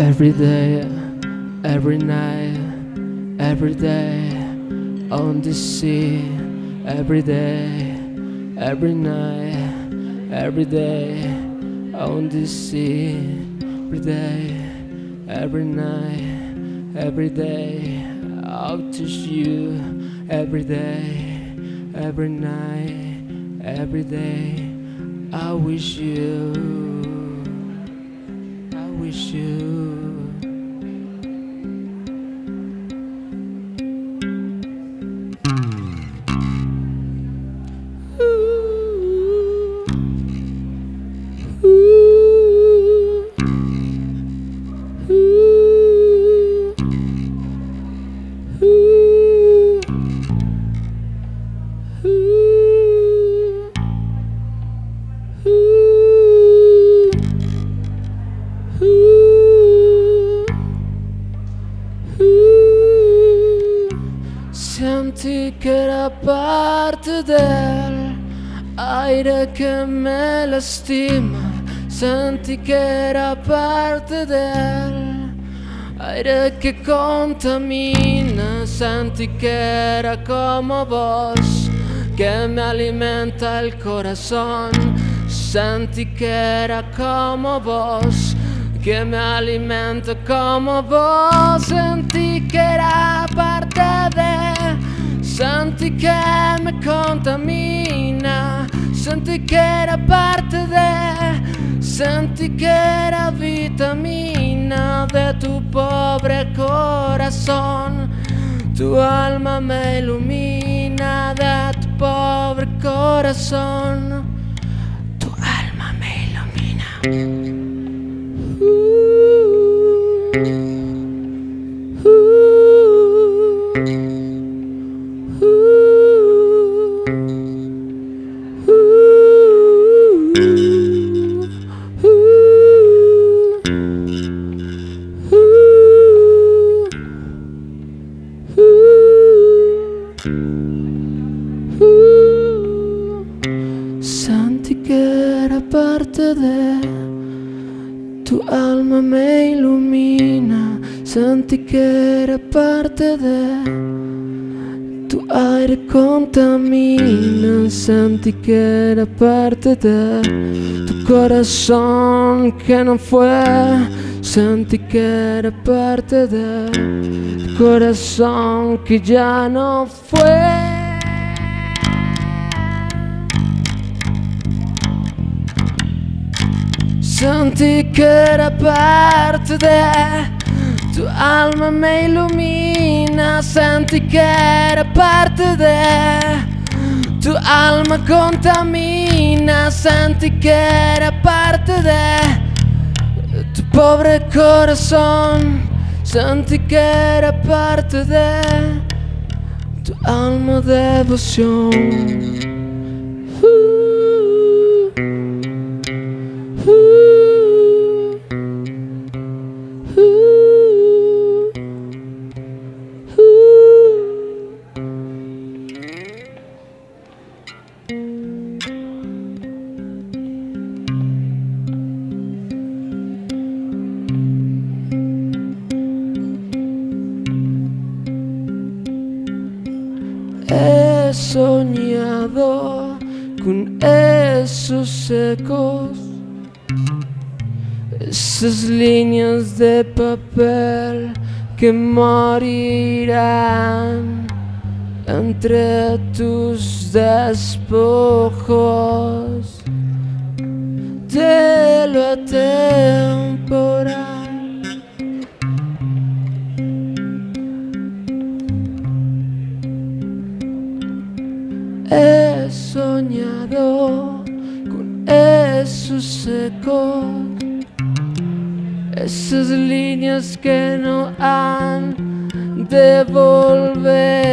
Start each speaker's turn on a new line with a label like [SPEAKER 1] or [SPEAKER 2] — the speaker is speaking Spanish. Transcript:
[SPEAKER 1] Every day, every night, every day on the sea. Every day, every night, every day on the sea. Every day, every night, every day out to you. Every day, every night, every day. I wish you. I wish you. Senti che era parte dell'aire che me lastima. Senti che era parte dell'aire che contamina. Senti che era como vos que me alimenta el corazón. Senti che era como vos que me alimenta como vos. Senti che era parte de Senti che me contamina. Senti che era parte de Senti che era vitamina de tu pobre corazón. Tu alma me ilumina de tu pobre corazón. Tu alma me ilumina Senti che era parte de tu alma me ilumina, senti che era parte de tu aire contamina, senti che era parte de tu corazón que no fue, senti che era parte de tu corazón que ya no fue. Senti che era parte de tu alma me ilumina, senti che era parte de tu alma contamina, senti che era parte de tu pobre corazón, senti che era parte de tu alma devoción. He soñado con esos secos, esas líneas de papel que morirán entre tus despojos de lo atemporal. He soñado con esos secos, esas líneas que no han de volver,